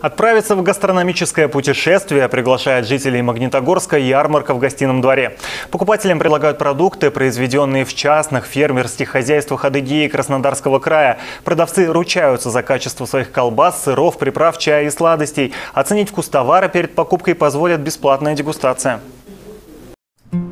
Отправиться в гастрономическое путешествие приглашает жителей Магнитогорска ярмарка в гостином дворе. Покупателям предлагают продукты, произведенные в частных фермерских хозяйствах Адыгеи и Краснодарского края. Продавцы ручаются за качество своих колбас, сыров, приправ, чая и сладостей. Оценить вкус товара перед покупкой позволит бесплатная дегустация.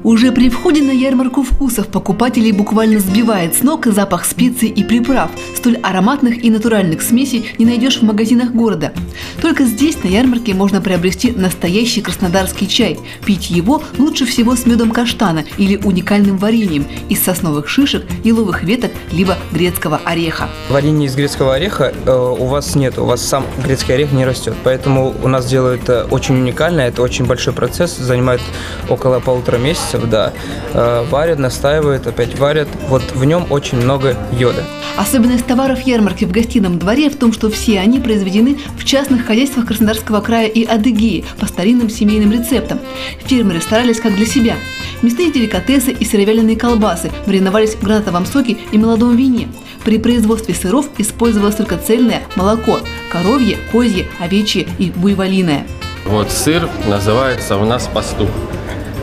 Уже при входе на ярмарку вкусов покупателей буквально сбивает с ног запах специй и приправ. Столь ароматных и натуральных смесей не найдешь в магазинах города. Только здесь, на ярмарке, можно приобрести настоящий краснодарский чай. Пить его лучше всего с медом каштана или уникальным вареньем из сосновых шишек, еловых веток, либо грецкого ореха. Варенье из грецкого ореха э, у вас нет, у вас сам грецкий орех не растет. Поэтому у нас делают э, очень уникально, это очень большой процесс, занимает около полутора месяцев, да. Э, варят, настаивают, опять варят. Вот в нем очень много йода. Особенность товаров ярмарки в гостином дворе в том, что все они произведены в частных хозяйствах Краснодарского края и Адыгеи по старинным семейным рецептам. Фермеры старались как для себя. Мясные деликатесы и сыровяленые колбасы мариновались в гранатовом соке и молодом вине. При производстве сыров использовалось только цельное молоко – коровье, козье, овечье и буйволиное. Вот сыр называется у нас пастух.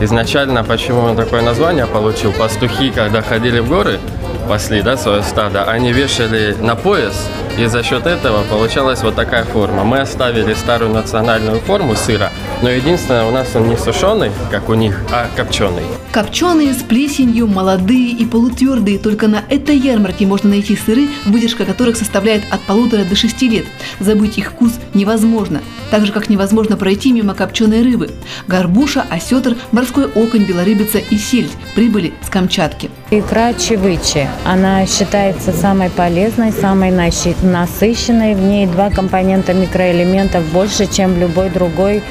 Изначально, почему он такое название получил, пастухи, когда ходили в горы, пасли да, свое стадо, они вешали на пояс, и за счет этого получалась вот такая форма. Мы оставили старую национальную форму сыра, но единственное, у нас он не сушеный, как у них, а копченый. Копченые с плесенью, молодые и полутвердые. Только на этой ярмарке можно найти сыры, выдержка которых составляет от полутора до шести лет. Забыть их вкус невозможно. Так же, как невозможно пройти мимо копченой рыбы. Горбуша, осетр, морской окунь, белорыбица и сельдь прибыли с Камчатки. Икра чевычи. Она считается самой полезной, самой насыщенной. В ней два компонента микроэлементов больше, чем в любой другой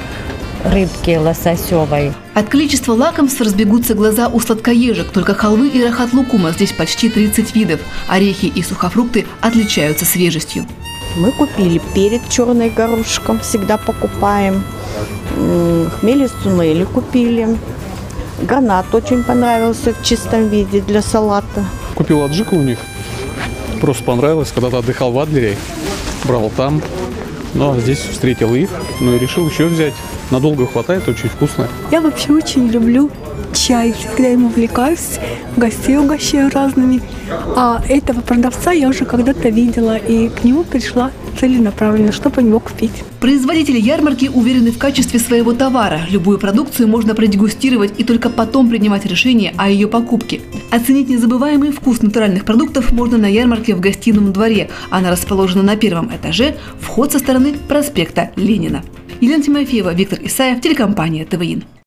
рыбки лососевой. От количества лакомств разбегутся глаза у сладкоежек. Только халвы и рахат лукума здесь почти 30 видов. Орехи и сухофрукты отличаются свежестью. Мы купили перед черной горошком, всегда покупаем. Хмели сунели купили. Гранат очень понравился в чистом виде для салата. Купил аджику у них. Просто понравилось. Когда-то отдыхал в Адлере. Брал там. Ну, а здесь встретил их. Ну и решил еще взять. Надолго хватает, очень вкусно. Я вообще очень люблю чай, всегда им увлекаюсь, гостей угощаю разными. А этого продавца я уже когда-то видела и к нему пришла целенаправленно, чтобы у него купить. Производители ярмарки уверены в качестве своего товара. Любую продукцию можно продегустировать и только потом принимать решение о ее покупке. Оценить незабываемый вкус натуральных продуктов можно на ярмарке в гостином дворе. Она расположена на первом этаже, вход со стороны проспекта Ленина. Елена Тимофеева, Виктор Исаев, телекомпания ТВИН.